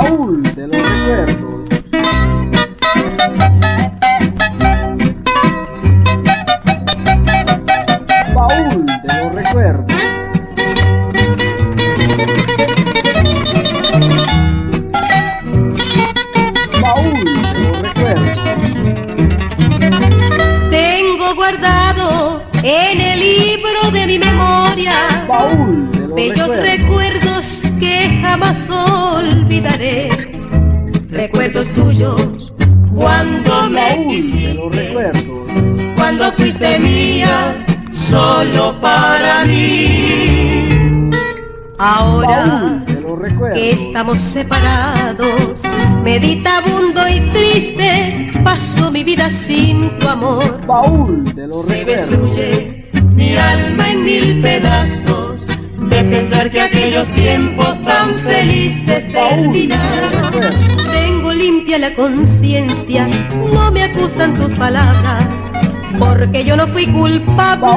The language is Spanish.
Baúl de los recuerdos. Baúl de los recuerdos. Baúl de los recuerdos. Tengo guardado en el libro de mi memoria Baúl de los bellos recuerdos. recuerdos que jamás olvidaré. Recuerdos tuyos cuando me quisiste, cuando fuiste mía solo para mí. Ahora que estamos separados, meditabundo y triste, paso mi vida sin tu amor. Baúl de los Se destruye mi alma en mil pedazos de pensar que aquellos tiempos tan felices terminaron. Limpia la conciencia, no me acusan tus palabras, porque yo no fui culpable.